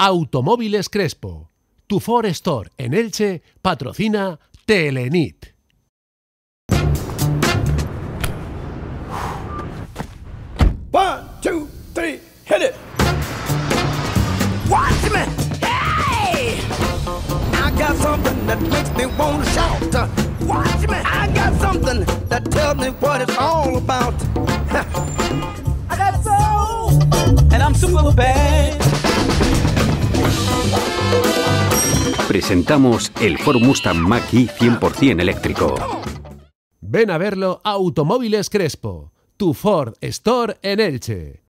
Automóviles Crespo. Tu Ford Store en Elche patrocina Telenit. One, two, three, hit it. Watch me. Hey! I got something that makes me want to shout. Watch me. I got something that tells me what it's all about. I got soul, and I'm super bad. Presentamos el Ford Mustang Mach-E 100% eléctrico. Ven a verlo Automóviles Crespo, tu Ford Store en Elche.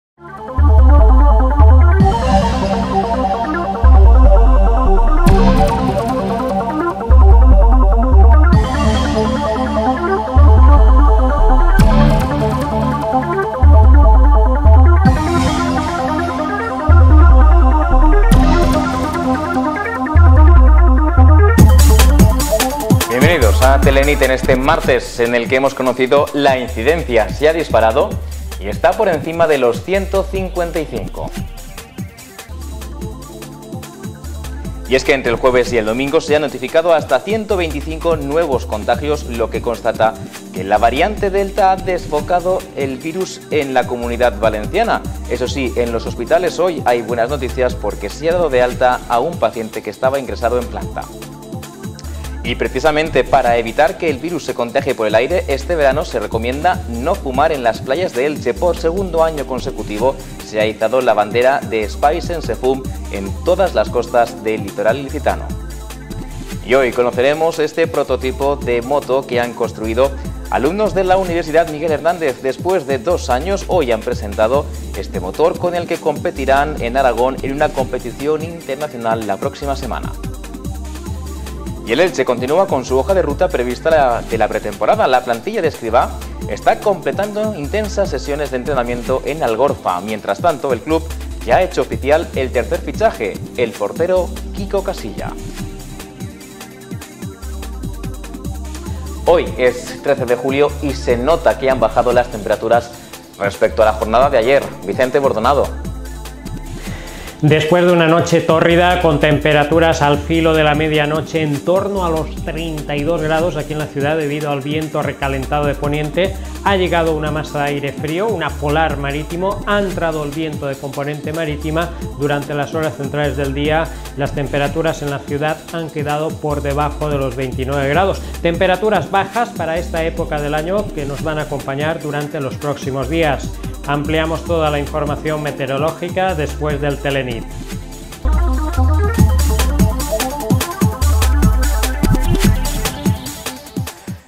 En este martes en el que hemos conocido la incidencia. Se ha disparado y está por encima de los 155. Y es que entre el jueves y el domingo se han notificado hasta 125 nuevos contagios, lo que constata que la variante Delta ha desbocado el virus en la comunidad valenciana. Eso sí, en los hospitales hoy hay buenas noticias porque se ha dado de alta a un paciente que estaba ingresado en planta. Y precisamente para evitar que el virus se contagie por el aire, este verano se recomienda no fumar en las playas de Elche. Por segundo año consecutivo se ha izado la bandera de Spice en Sefum en todas las costas del litoral ilicitano. Y hoy conoceremos este prototipo de moto que han construido alumnos de la Universidad Miguel Hernández. Después de dos años, hoy han presentado este motor con el que competirán en Aragón en una competición internacional la próxima semana. Y el Elche continúa con su hoja de ruta prevista de la pretemporada. La plantilla de Escribá está completando intensas sesiones de entrenamiento en Algorfa. Mientras tanto, el club ya ha hecho oficial el tercer fichaje, el portero Kiko Casilla. Hoy es 13 de julio y se nota que han bajado las temperaturas respecto a la jornada de ayer. Vicente Bordonado. Después de una noche tórrida con temperaturas al filo de la medianoche en torno a los 32 grados aquí en la ciudad debido al viento recalentado de poniente, ha llegado una masa de aire frío, una polar marítimo, ha entrado el viento de componente marítima. Durante las horas centrales del día las temperaturas en la ciudad han quedado por debajo de los 29 grados. Temperaturas bajas para esta época del año que nos van a acompañar durante los próximos días. Ampliamos toda la información meteorológica después del Telenit.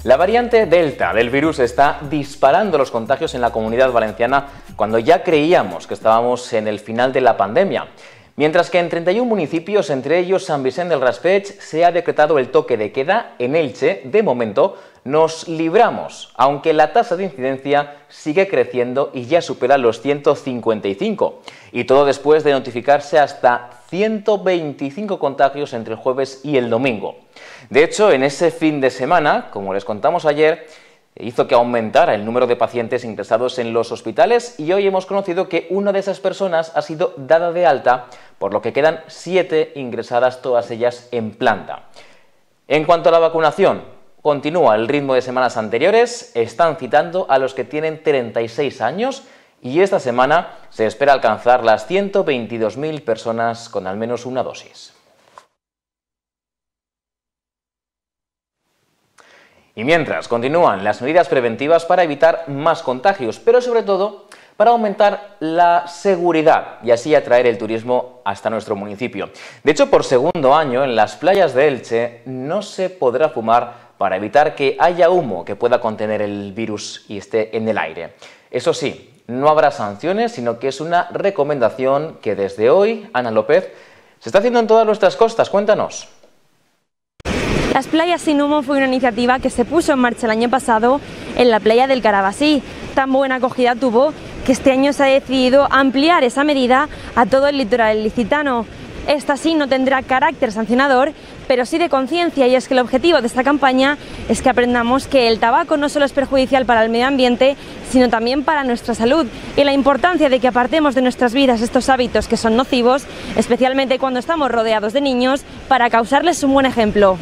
La variante Delta del virus está disparando los contagios en la comunidad valenciana cuando ya creíamos que estábamos en el final de la pandemia. Mientras que en 31 municipios, entre ellos San Vicente del Raspeig, se ha decretado el toque de queda, en Elche, de momento, nos libramos, aunque la tasa de incidencia sigue creciendo y ya supera los 155. Y todo después de notificarse hasta 125 contagios entre el jueves y el domingo. De hecho, en ese fin de semana, como les contamos ayer, hizo que aumentara el número de pacientes ingresados en los hospitales y hoy hemos conocido que una de esas personas ha sido dada de alta, por lo que quedan siete ingresadas, todas ellas en planta. En cuanto a la vacunación, continúa el ritmo de semanas anteriores, están citando a los que tienen 36 años y esta semana se espera alcanzar las 122.000 personas con al menos una dosis. Y mientras continúan las medidas preventivas para evitar más contagios, pero sobre todo para aumentar la seguridad y así atraer el turismo hasta nuestro municipio. De hecho, por segundo año en las playas de Elche no se podrá fumar para evitar que haya humo que pueda contener el virus y esté en el aire. Eso sí, no habrá sanciones, sino que es una recomendación que desde hoy, Ana López, se está haciendo en todas nuestras costas. Cuéntanos. Las playas sin humo fue una iniciativa que se puso en marcha el año pasado en la playa del Carabasí. Tan buena acogida tuvo que este año se ha decidido ampliar esa medida a todo el litoral ilicitano. Esta sí no tendrá carácter sancionador, pero sí de conciencia y es que el objetivo de esta campaña es que aprendamos que el tabaco no solo es perjudicial para el medio ambiente, sino también para nuestra salud y la importancia de que apartemos de nuestras vidas estos hábitos que son nocivos, especialmente cuando estamos rodeados de niños, para causarles un buen ejemplo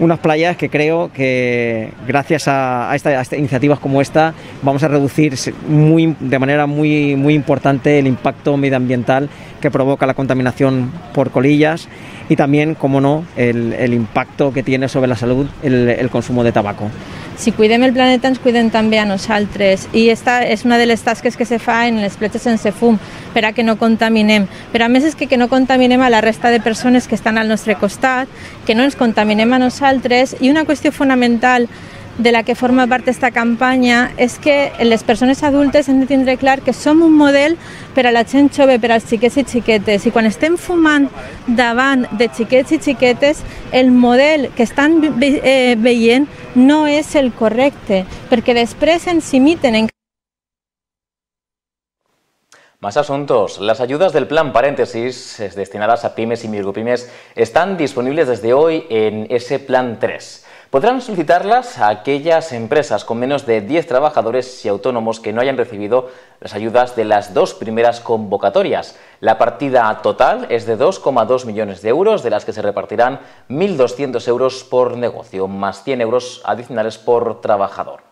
unas playas que creo que gracias a, estas iniciativas como esta vamos a reducir muy, de manera muy, muy importante el impacto medioambiental que provoca la contaminación por colillas y también, como no, el, impacto que tiene sobre la salud el consumo de tabaco. si cuidem el planeta ens cuidem també a nosaltres i esta és una de les tasques que se fa en les platges sense fum per a que no contaminem. Però a més és que, que no contaminem a la resta de persones que estan al nostre costat, que no ens contaminem a nosaltres i una qüestió fonamental de la que forma part esta campanya és que les persones adultes hem de tindre clar que som un model per a la gent jove, per als xiquets i xiquetes. I quan estem fumant davant de xiquets i xiquetes, el model que estan eh, veient no és el correcte, perquè després ens imiten en Más asuntos. Las ayudas del plan paréntesis destinadas a pymes y micropymes están disponibles desde hoy en ese plan 3. Podrán solicitarlas a aquellas empresas con menos de 10 trabajadores y autónomos que no hayan recibido las ayudas de las dos primeras convocatorias. La partida total es de 2,2 millones de euros, de las que se repartirán 1.200 euros por negocio, más 100 euros adicionales por trabajador.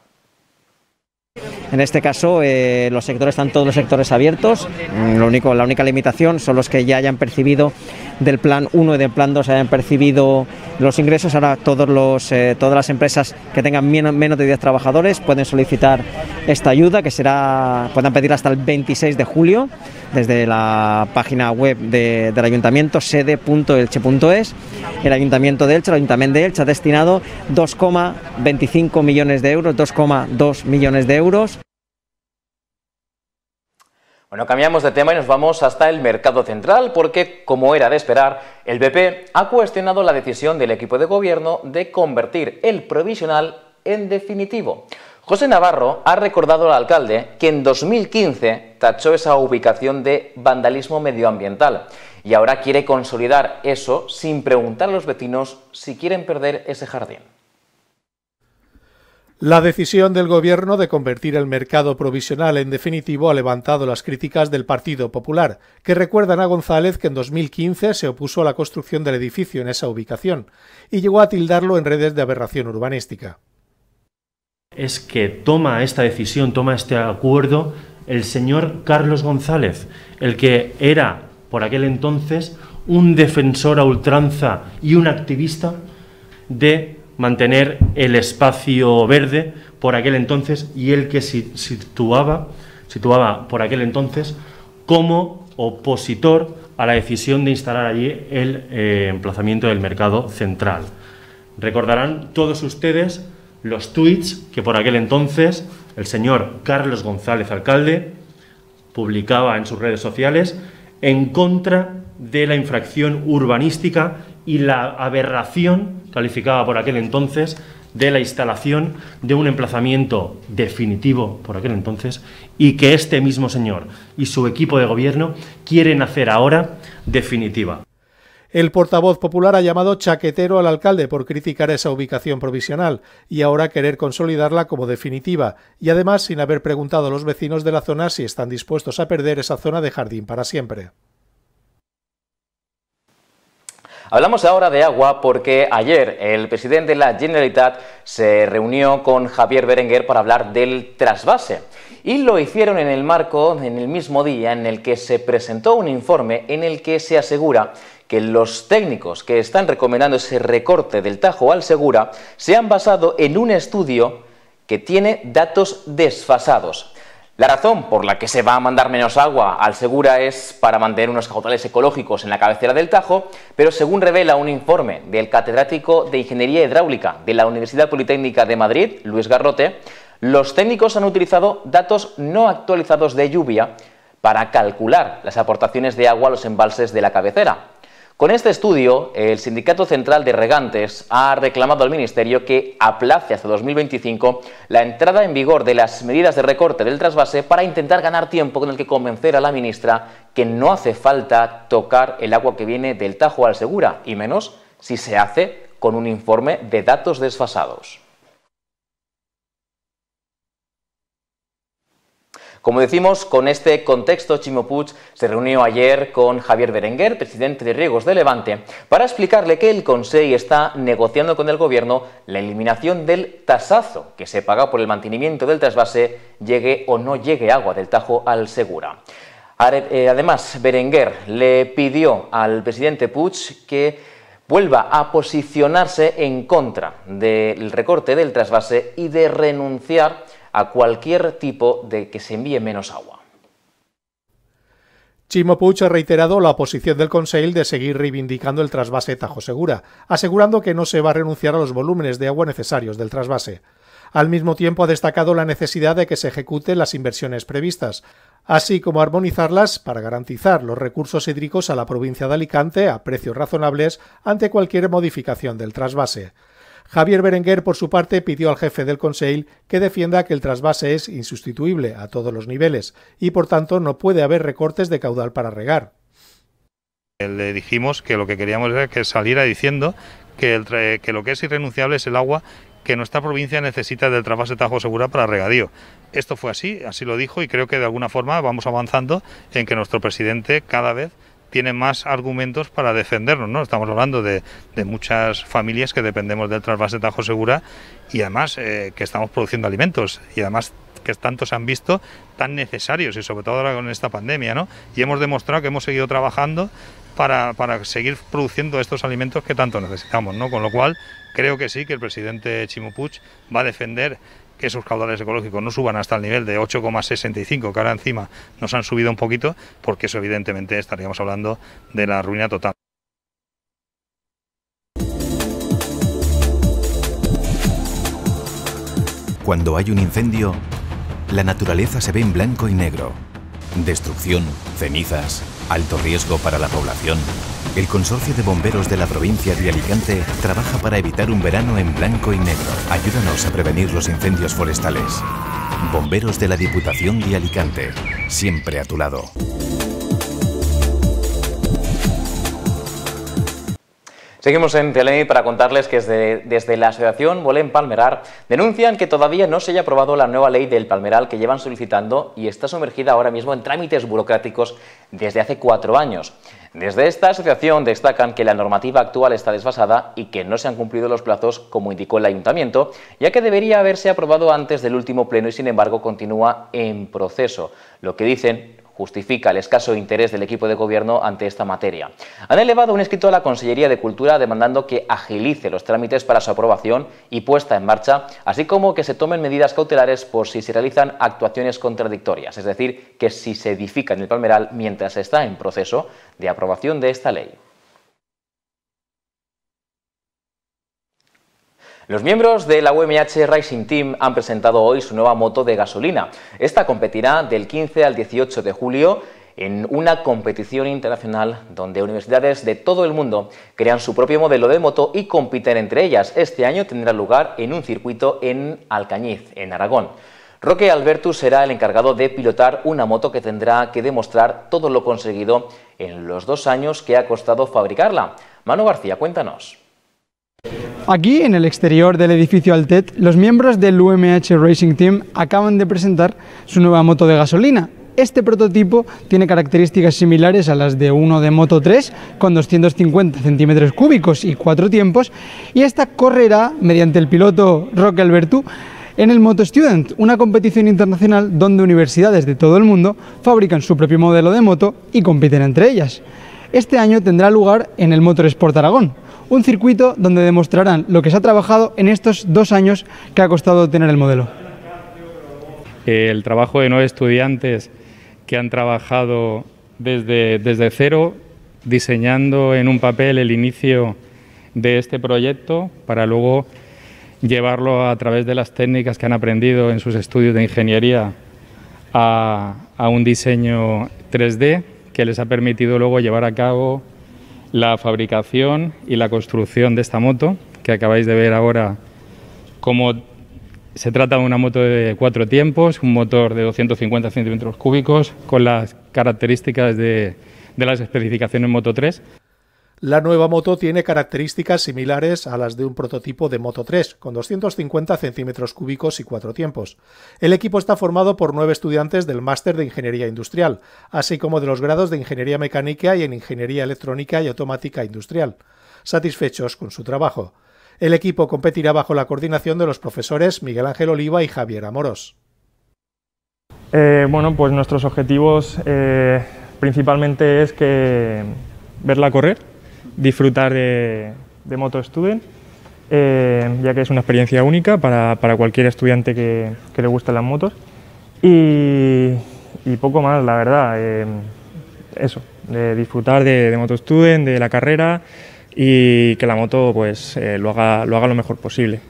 En este caso, eh, los sectores están todos los sectores abiertos. Mm, lo único, la única limitación son los que ya hayan percibido del plan 1 y del plan 2 hayan percibido los ingresos. Ahora todos los, eh, todas las empresas que tengan menos, de 10 trabajadores pueden solicitar esta ayuda que será, puedan pedir hasta el 26 de julio desde la página web del ayuntamiento sede.elche.es. El ayuntamiento de Elche, el ayuntamiento de Elche ha destinado 2,25 millones de euros, 2,2 millones de euros bueno, cambiamos de tema y nos vamos hasta el mercado central porque, como era de esperar, el BP ha cuestionado la decisión del equipo de gobierno de convertir el provisional en definitivo. José Navarro ha recordado al alcalde que en 2015 tachó esa ubicación de vandalismo medioambiental y ahora quiere consolidar eso sin preguntar a los vecinos si quieren perder ese jardín. La decisión del Gobierno de convertir el mercado provisional en definitivo ha levantado las críticas del Partido Popular, que recuerdan a González que en 2015 se opuso a la construcción del edificio en esa ubicación y llegó a tildarlo en redes de aberración urbanística. Es que toma esta decisión, toma este acuerdo el señor Carlos González, el que era por aquel entonces un defensor a ultranza y un activista de mantener el espacio verde por aquel entonces y el que situaba, situaba por aquel entonces como opositor a la decisión de instalar allí el eh, emplazamiento del mercado central. Recordarán todos ustedes los tweets que por aquel entonces el señor Carlos González, alcalde, publicaba en sus redes sociales en contra de la infracción urbanística y la aberración calificaba por aquel entonces de la instalación de un emplazamiento definitivo por aquel entonces y que este mismo señor y su equipo de gobierno quieren hacer ahora definitiva. El portavoz popular ha llamado chaquetero al alcalde por criticar esa ubicación provisional y ahora querer consolidarla como definitiva, y además sin haber preguntado a los vecinos de la zona si están dispuestos a perder esa zona de jardín para siempre. Hablamos ahora de agua porque ayer el presidente de la Generalitat se reunió con Javier Berenguer para hablar del trasvase y lo hicieron en el marco, en el mismo día en el que se presentó un informe en el que se asegura que los técnicos que están recomendando ese recorte del Tajo al Segura se han basado en un estudio que tiene datos desfasados. La razón por la que se va a mandar menos agua al Segura es para mantener unos caudales ecológicos en la cabecera del Tajo, pero según revela un informe del catedrático de Ingeniería Hidráulica de la Universidad Politécnica de Madrid, Luis Garrote, los técnicos han utilizado datos no actualizados de lluvia para calcular las aportaciones de agua a los embalses de la cabecera. Con este estudio, el Sindicato Central de Regantes ha reclamado al Ministerio que aplace hasta 2025 la entrada en vigor de las medidas de recorte del trasvase para intentar ganar tiempo con el que convencer a la ministra que no hace falta tocar el agua que viene del Tajo al Segura, y menos si se hace con un informe de datos desfasados. Como decimos, con este contexto, Chimo Puig se reunió ayer con Javier Berenguer, presidente de Riegos de Levante, para explicarle que el Consejo está negociando con el Gobierno la eliminación del tasazo que se paga por el mantenimiento del trasvase, llegue o no llegue agua del Tajo al Segura. Eh, además, Berenguer le pidió al presidente Puig que vuelva a posicionarse en contra del recorte del trasvase y de renunciar a cualquier tipo de que se envíe menos agua. Chimo Puig ha reiterado la posición del Consejo de seguir reivindicando el trasvase Tajo Segura, asegurando que no se va a renunciar a los volúmenes de agua necesarios del trasvase. Al mismo tiempo ha destacado la necesidad de que se ejecuten las inversiones previstas, así como armonizarlas para garantizar los recursos hídricos a la provincia de Alicante a precios razonables ante cualquier modificación del trasvase. Javier Berenguer, por su parte, pidió al jefe del Conseil que defienda que el trasvase es insustituible a todos los niveles y, por tanto, no puede haber recortes de caudal para regar. Le dijimos que lo que queríamos era que saliera diciendo que, que lo que es irrenunciable es el agua que nuestra provincia necesita del trasvase Tajo Segura para regadío. Esto fue así, así lo dijo y creo que de alguna forma vamos avanzando en que nuestro presidente cada vez tiene más argumentos para defendernos, ¿no? Estamos hablando de, muchas familias que dependemos del trasvase Tajo Segura y además eh, que estamos produciendo alimentos y además que tanto se han visto tan necesarios y sobre todo ahora con esta pandemia, ¿no? Y hemos demostrado que hemos seguido trabajando para, para seguir produciendo estos alimentos que tanto necesitamos, ¿no? Con lo cual creo que sí, que el presidente Chimo Puig va a defender que esos caudales ecológicos no suban hasta el nivel de 8,65, que ahora encima nos han subido un poquito, porque eso evidentemente estaríamos hablando de la ruina total. Cuando hay un incendio, la naturaleza se ve en blanco y negro. Destrucción, cenizas, alto riesgo para la población. El Consorcio de Bomberos de la provincia de Alicante trabaja para evitar un verano en blanco y negro. Ayúdanos a prevenir los incendios forestales. Bomberos de la Diputación de Alicante, siempre a tu lado. Seguimos en Telemi para contarles que desde, la Asociación Bolén Palmerar denuncian que todavía no se haya aprobado la nueva ley del palmeral que llevan solicitando y está sumergida ahora mismo en trámites burocráticos desde hace cuatro años. Desde esta asociación destacan que la normativa actual está desfasada y que no se han cumplido los plazos como indicó el ayuntamiento, ya que debería haberse aprobado antes del último pleno y sin embargo continúa en proceso. Lo que dicen justifica el escaso interés del equipo de gobierno ante esta materia. Han elevado un escrito a la Consellería de Cultura demandando que agilice los trámites para su aprobación y puesta en marcha, así como que se tomen medidas cautelares por si se realizan actuaciones contradictorias, es decir, que si se edifica en el Palmeral mientras está en proceso de aprobación de esta ley. Los miembros de la UMH Racing Team han presentado hoy su nueva moto de gasolina. Esta competirá del 15 al 18 de julio en una competición internacional donde universidades de todo el mundo crean su propio modelo de moto y compiten entre ellas. Este año tendrá lugar en un circuito en Alcañiz, en Aragón. Roque Albertus será el encargado de pilotar una moto que tendrá que demostrar todo lo conseguido en los dos años que ha costado fabricarla. Mano García, cuéntanos. Aquí, en el exterior del edificio Altet, los miembros del UMH Racing Team acaban de presentar su nueva moto de gasolina. Este prototipo tiene características similares a las de uno de Moto 3, con 250 centímetros cúbicos y cuatro tiempos, y esta correrá mediante el piloto Roque Albertu en el Moto Student, una competición internacional donde universidades de todo el mundo fabrican su propio modelo de moto y compiten entre ellas. Este año tendrá lugar en el Motorsport Aragón, un circuito donde demostrarán lo que se ha trabajado en estos dos años que ha costado tener el modelo. El trabajo de nueve estudiantes que han trabajado desde, desde cero, diseñando en un papel el inicio de este proyecto para luego llevarlo a través de las técnicas que han aprendido en sus estudios de ingeniería a, a un diseño 3D que les ha permitido luego llevar a cabo la fabricación y la construcción de esta moto, que acabáis de ver ahora cómo se trata de una moto de cuatro tiempos, un motor de 250 centímetros cúbicos con las características de, de las especificaciones Moto 3. La nueva moto tiene características similares a las de un prototipo de Moto 3, con 250 centímetros cúbicos y cuatro tiempos. El equipo está formado por nueve estudiantes del máster de Ingeniería Industrial, así como de los grados de Ingeniería Mecánica y en Ingeniería Electrónica y Automática Industrial, satisfechos con su trabajo. El equipo competirá bajo la coordinación de los profesores Miguel Ángel Oliva y Javier Amoros. Eh, bueno, pues nuestros objetivos eh, principalmente es que verla correr, disfrutar de, de Moto Student, eh, ya que es una experiencia única para, para cualquier estudiante que, que, le gusten las motos. Y, poco más, la verdad. Eh, eso, de disfrutar de, de, Moto Student, de la carrera y que la moto pues, eh, lo, haga, lo haga lo mejor posible.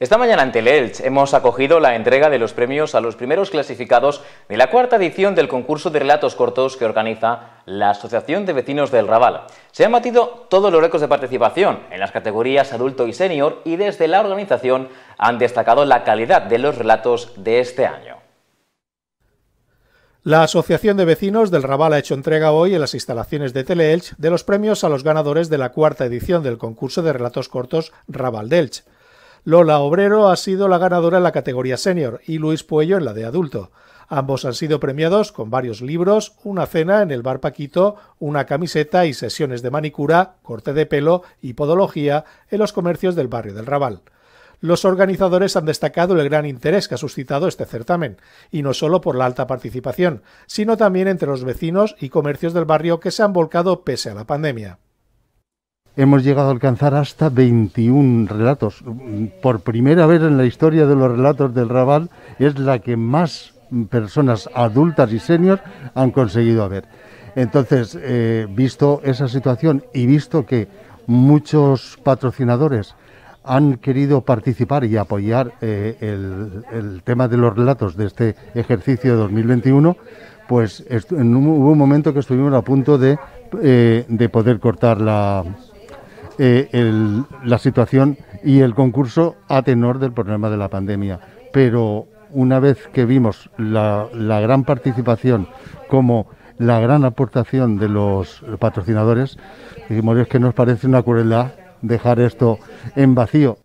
Esta mañana en Teleelch hemos acogido la entrega de los premios a los primeros clasificados de la cuarta edición del concurso de relatos cortos que organiza la Asociación de Vecinos del Raval. Se han batido todos los récords de participación en las categorías adulto y senior y desde la organización han destacado la calidad de los relatos de este año. La Asociación de Vecinos del Raval ha hecho entrega hoy en las instalaciones de Teleelch de los premios a los ganadores de la cuarta edición del concurso de relatos cortos Raval Delch. Lola Obrero ha sido la ganadora en la categoría senior y Luis Puello en la de adulto. Ambos han sido premiados con varios libros, una cena en el bar Paquito, una camiseta y sesiones de manicura, corte de pelo y podología en los comercios del barrio del Raval. Los organizadores han destacado el gran interés que ha suscitado este certamen, y no solo por la alta participación, sino también entre los vecinos y comercios del barrio que se han volcado pese a la pandemia hemos llegado a alcanzar hasta 21 relatos. Por primera vez en la historia de los relatos del Raval es la que más personas adultas y seniors han conseguido ver. Entonces, eh, visto esa situación y visto que muchos patrocinadores han querido participar y apoyar eh, el, tema de los relatos de este ejercicio de 2021, pues en hubo un momento que estuvimos a punto de, eh, de poder cortar la, eh, la situación y el concurso a tenor del problema de la pandemia. Pero una vez que vimos la, la gran participación como la gran aportación de los patrocinadores, dijimos es que nos parece una crueldad dejar esto en vacío.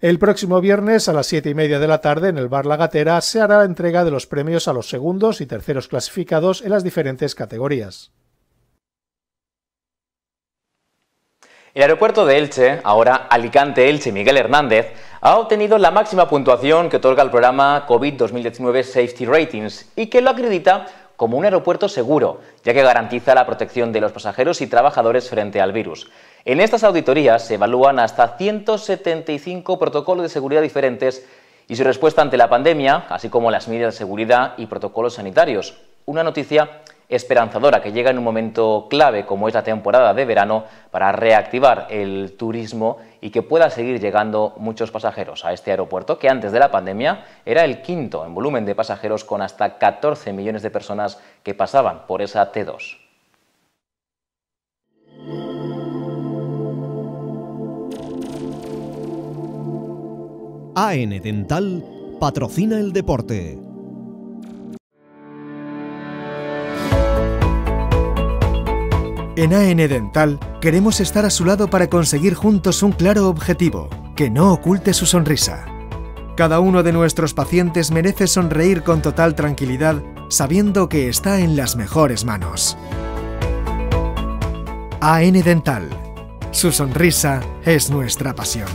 El próximo viernes a las siete y media de la tarde en el Bar La Gatera se hará la entrega de los premios a los segundos y terceros clasificados en las diferentes categorías. El aeropuerto de Elche, ahora Alicante Elche Miguel Hernández, ha obtenido la máxima puntuación que otorga el programa COVID 2019 Safety Ratings y que lo acredita como un aeropuerto seguro, ya que garantiza la protección de los pasajeros y trabajadores frente al virus. En estas auditorías se evalúan hasta 175 protocolos de seguridad diferentes y su respuesta ante la pandemia, así como las medidas de seguridad y protocolos sanitarios. Una noticia esperanzadora que llega en un momento clave como es la temporada de verano para reactivar el turismo y que pueda seguir llegando muchos pasajeros a este aeropuerto que antes de la pandemia era el quinto en volumen de pasajeros con hasta 14 millones de personas que pasaban por esa T2. AN Dental patrocina el deporte. En AN Dental queremos estar a su lado para conseguir juntos un claro objetivo, que no oculte su sonrisa. Cada uno de nuestros pacientes merece sonreír con total tranquilidad sabiendo que está en las mejores manos. AN Dental. Su sonrisa es nuestra pasión.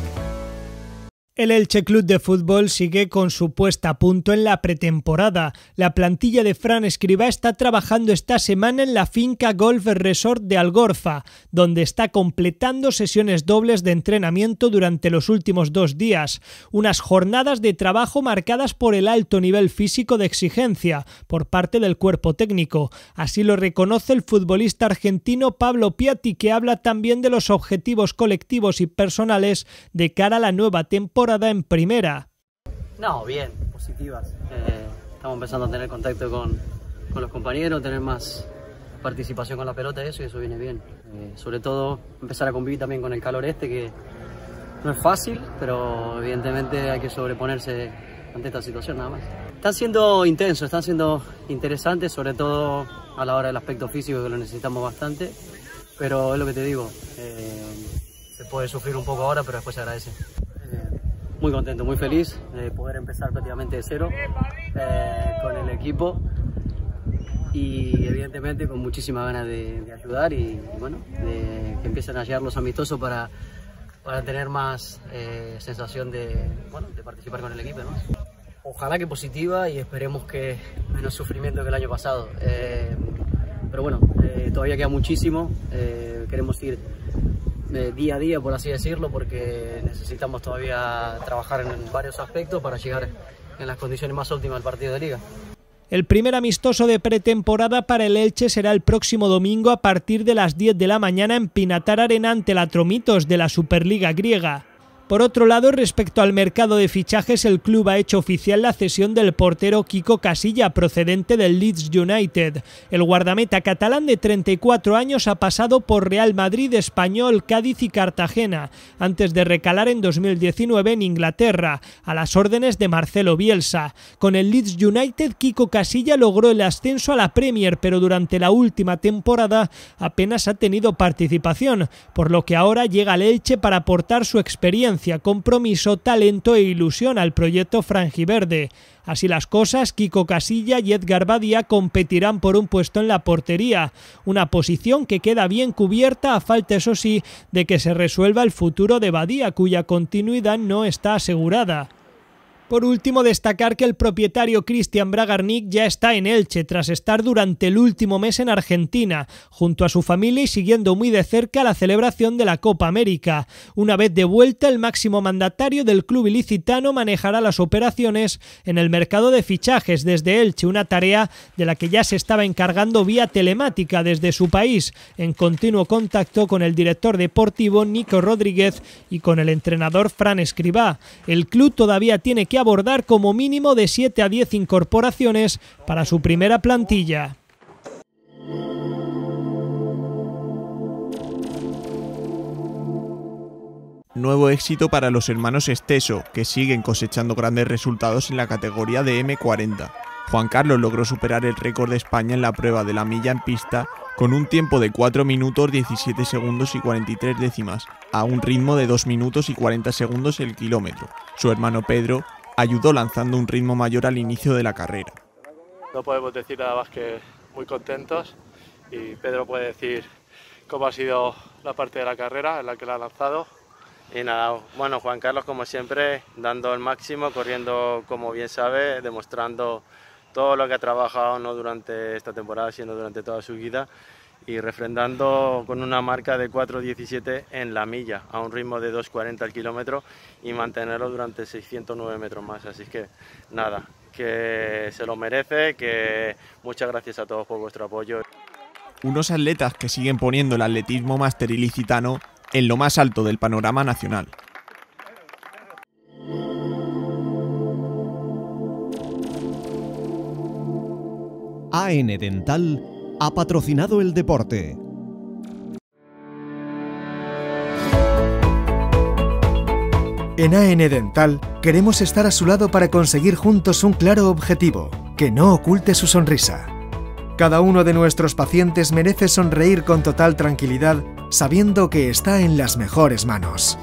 El Elche Club de Fútbol sigue con su puesta a punto en la pretemporada. La plantilla de Fran Escribá está trabajando esta semana en la finca Golf Resort de Algorfa, donde está completando sesiones dobles de entrenamiento durante los últimos dos días. Unas jornadas de trabajo marcadas por el alto nivel físico de exigencia por parte del cuerpo técnico. Así lo reconoce el futbolista argentino Pablo Piatti, que habla también de los objetivos colectivos y personales de cara a la nueva temporada en primera. No, bien, positivas. Eh, estamos empezando a tener contacto con, con, los compañeros, tener más, participación con la pelota eso y eso viene bien. Eh, sobre todo empezar a convivir también con el calor este que no es fácil, pero evidentemente hay que sobreponerse ante esta situación nada más. Están siendo intensos, están siendo interesantes, sobre todo a la hora del aspecto físico que lo necesitamos bastante, pero es lo que te digo, eh, se puede sufrir un poco ahora, pero después se agradece. Muy contento, muy feliz de poder empezar prácticamente de cero eh, con el equipo y evidentemente con muchísimas ganas de, ayudar y, bueno, de que empiecen a llegar los amistosos para, para tener más eh, sensación de, bueno, de participar con el equipo. Ojalá que positiva y esperemos que menos sufrimiento que el año pasado. Eh, pero bueno, todavía queda muchísimo. Queremos ir eh, día a día, por así decirlo, porque necesitamos todavía trabajar en varios aspectos para llegar en las condiciones más óptimas del partido de liga. El primer amistoso de pretemporada para el Elche será el próximo domingo a partir de las 10 de la mañana en Pinatar Arena ante la Tromitos de la Superliga griega. Por otro lado, respecto al mercado de fichajes, el club ha hecho oficial la cesión del portero Kiko Casilla, procedente del Leeds United. El guardameta catalán de 34 años ha pasado por Real Madrid, Español, Cádiz y Cartagena, antes de recalar en 2019 en Inglaterra, a las órdenes de Marcelo Bielsa. Con el Leeds United, Kiko Casilla logró el ascenso a la Premier, pero durante la última temporada apenas ha tenido participación, por lo que ahora llega al Elche para aportar su experiencia compromiso, talento e ilusión al proyecto franjiverde. Así las cosas, Kiko Casilla y Edgar Badía competirán por un puesto en la portería, una posición que queda bien cubierta a falta, eso sí, de que se resuelva el futuro de Badía, cuya continuidad no está asegurada. Por último, destacar que el propietario Cristian Bragarnik ya está en Elche tras estar durante el último mes en Argentina, junto a su familia y siguiendo muy de cerca la celebración de la Copa América. Una vez de vuelta, el máximo mandatario del club ilicitano manejará las operaciones en el mercado de fichajes desde Elche, una tarea de la que ya se estaba encargando vía telemática desde su país, en continuo contacto con el director deportivo Nico Rodríguez y con el entrenador Fran Escribá. El club todavía tiene que abordar como mínimo de 7 a 10 incorporaciones para su primera plantilla. Nuevo éxito para los hermanos Esteso, que siguen cosechando grandes resultados en la categoría de M40. Juan Carlos logró superar el récord de España en la prueba de la milla en pista con un tiempo de 4 minutos 17 segundos y 43 décimas, a un ritmo de 2 minutos y 40 segundos el kilómetro. Su hermano Pedro ayudó lanzando un ritmo mayor al inicio de la carrera. No podemos decir nada más que muy contentos y Pedro puede decir cómo ha sido la parte de la carrera en la que la ha lanzado. Y nada, bueno, Juan Carlos como siempre, dando el máximo, corriendo como bien sabe, demostrando todo lo que ha trabajado no durante esta temporada, sino durante toda su vida y refrendando con una marca de 4.17 en la milla, a un ritmo de 2.40 al kilómetro y mantenerlo durante 609 metros más. Así que nada, que se lo merece, que muchas gracias a todos por vuestro apoyo. Unos atletas que siguen poniendo el atletismo máster ilicitano en lo más alto del panorama nacional. AN Dental ha patrocinado el deporte. En AN Dental queremos estar a su lado para conseguir juntos un claro objetivo, que no oculte su sonrisa. Cada uno de nuestros pacientes merece sonreír con total tranquilidad sabiendo que está en las mejores manos.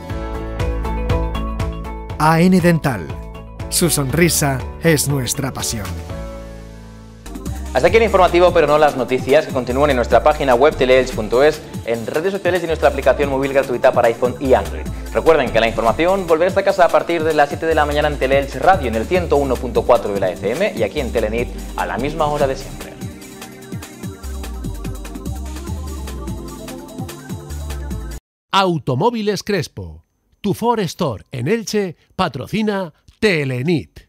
AN Dental. Su sonrisa es nuestra pasión. Hasta aquí el informativo, pero no las noticias, que continúan en nuestra página web teleelch.es, en redes sociales y nuestra aplicación móvil gratuita para iPhone y Android. Recuerden que la información volverá a esta casa a partir de las 7 de la mañana en Teleelch Radio, en el 101.4 de la FM y aquí en Telenit a la misma hora de siempre. Automóviles Crespo. Tu Ford Store en Elche patrocina Telenit.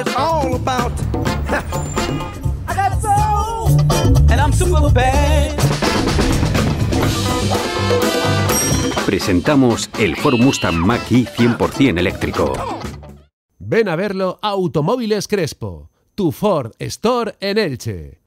It's all about. I got soul the bad. Presentamos el Ford Mustang Mach-E 100% eléctrico. Ven a verlo a Automóviles Crespo, tu Ford Store en Elche.